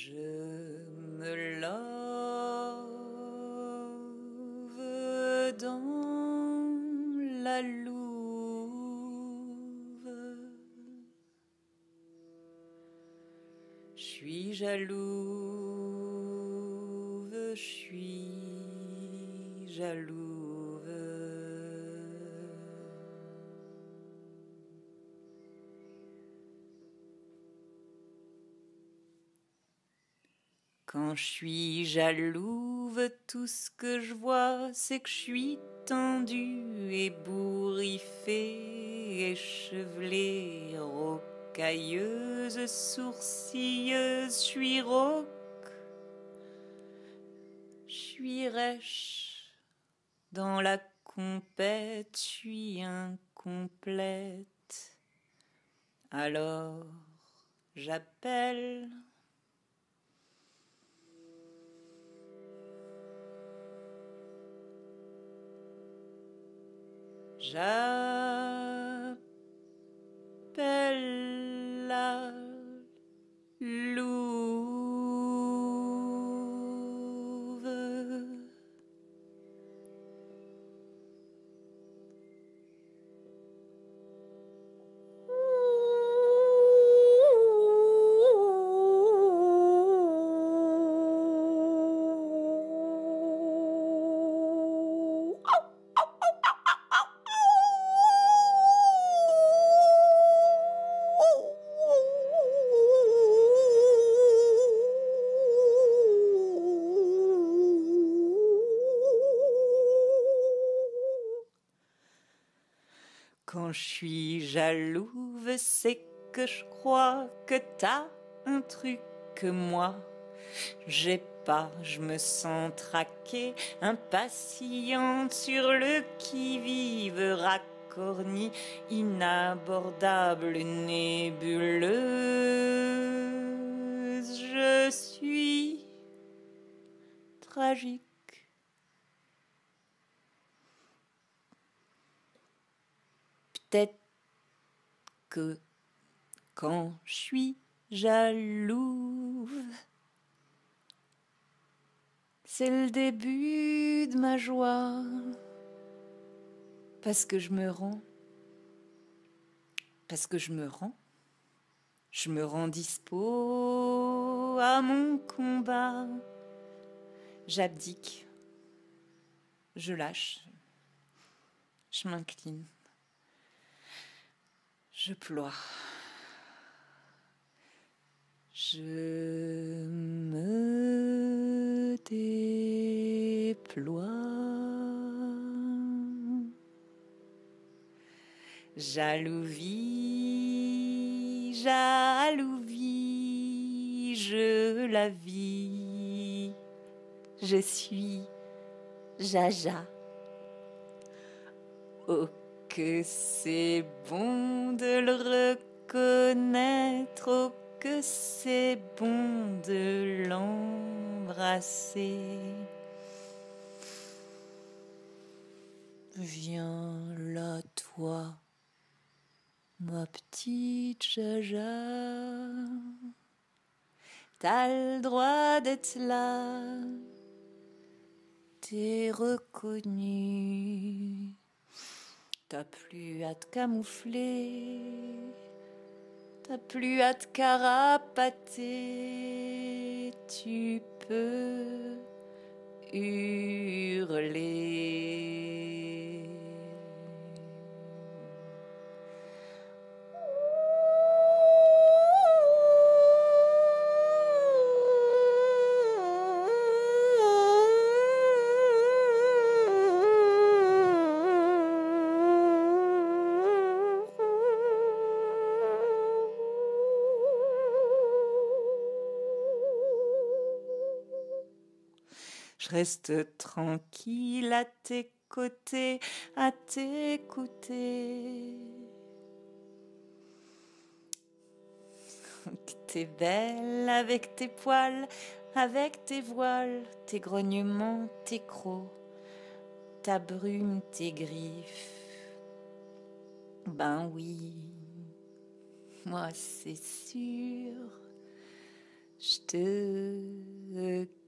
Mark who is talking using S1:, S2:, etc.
S1: Je me lave dans la louve. Je suis jalouse, je suis jalouse. Quand je suis jalouse, tout ce que je vois, c'est que je suis tendue et bourriffée, échevelée, rocailleuse, sourcilleuse, je suis rauque, je suis rêche. Dans la compète, je suis incomplète. Alors, j'appelle. J'appelle la Quand je suis jalouse, c'est que je crois que t'as un truc que moi j'ai pas. Je me sens traquée, impatiente sur le qui-vive, racorni, inabordable, nébuleuse. Je suis tragique. Peut-être que quand je suis jalouse, c'est le début de ma joie. Parce que je me rends. Parce que je me rends. Je me rends dispo à mon combat. J'abdique. Je lâche. Je m'incline. Je ploie. Je me déploie. Jalousie, jalousie, je la vis. Je suis Jaja. Oh, que c'est bon de le reconnaître, oh que c'est bon de l'embrasser. Viens là, toi, ma petite Jaja. T'as le droit d'être là, t'es reconnu. T'as plus à te camoufler, t'as plus à te carapater, tu peux hurler. Je reste tranquille à tes côtés, à t'écouter. T'es belle avec tes poils, avec tes voiles, tes grognements, tes crocs, ta brume, tes griffes. Ben oui, moi c'est sûr, je te.